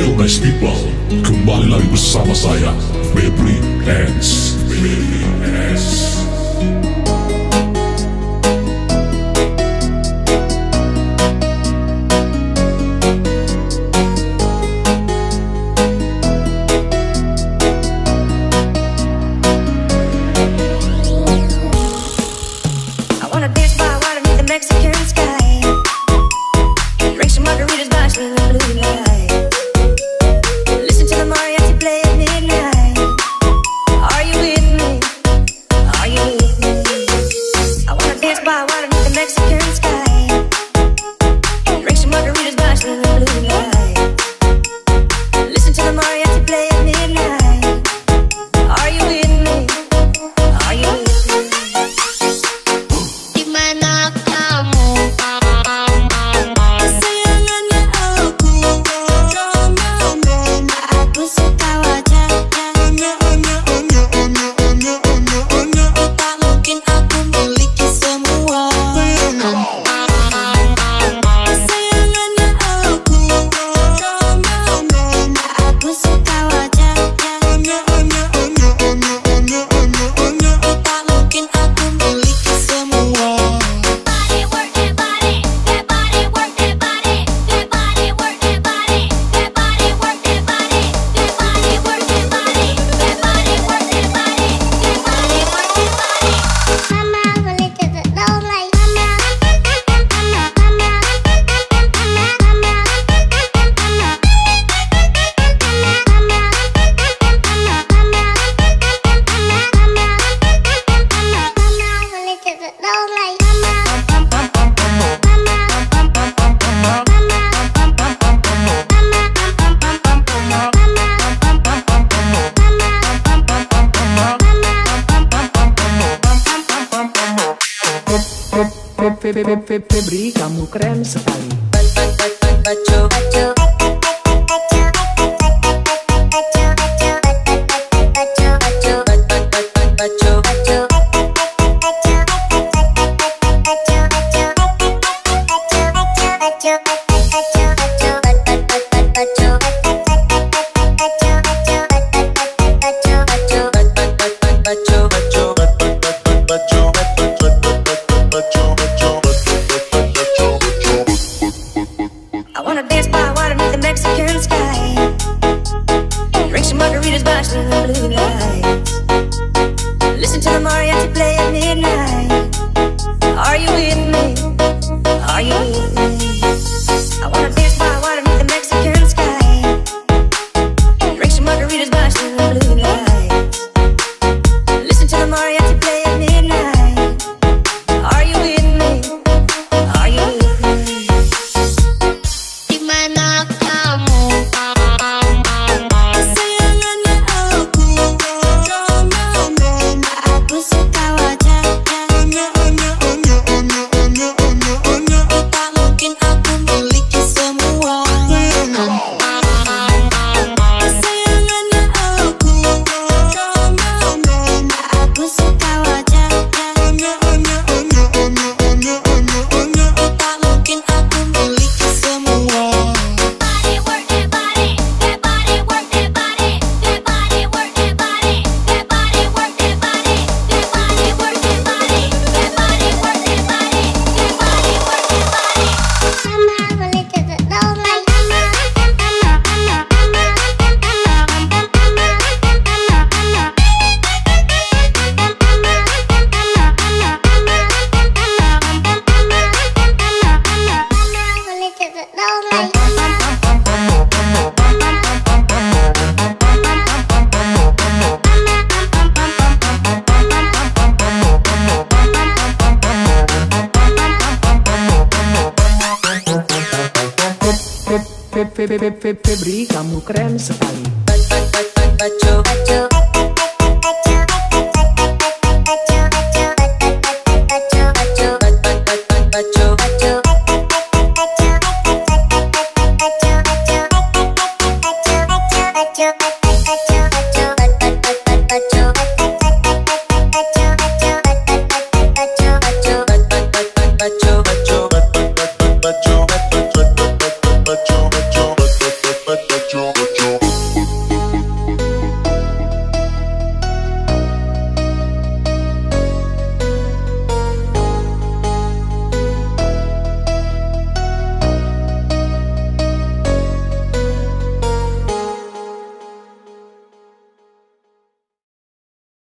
Hello nice people, kembali lagi bersama saya Febri Hands. Febri kamu keren sekali Wanna dance by water beneath the Mexican sky. Drink some margaritas, by the blue light. Febri kamu keren sekali